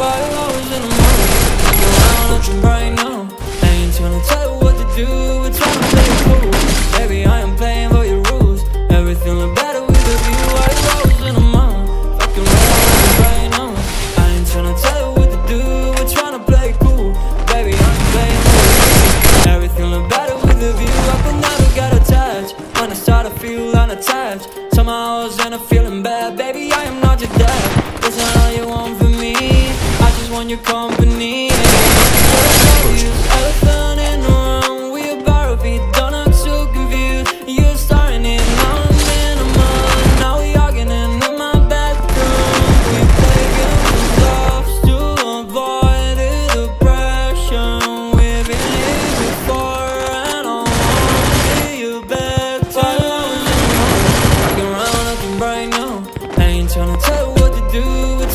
In the morning You're now I ain't tryna tell you what to do We're tryna play it cool. Baby, I am playing by your rules. Everything look better with the view Five in the morning Fucking around at you right now I ain't tryna tell you what to do We're tryna play it cool. Baby, I am playing by your rules. Everything look better with the view I could never get attached. When I start to feel unattached Somehow I was in a feeling bad. Baby, I am not your dad. Want your company. Tryna tell you what to do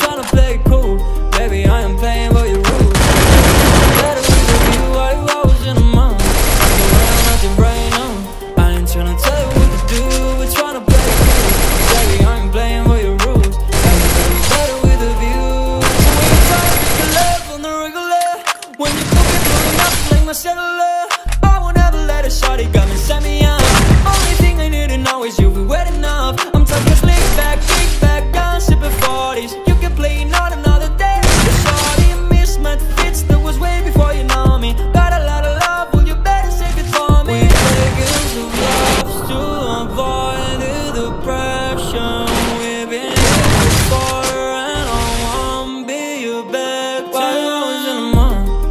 up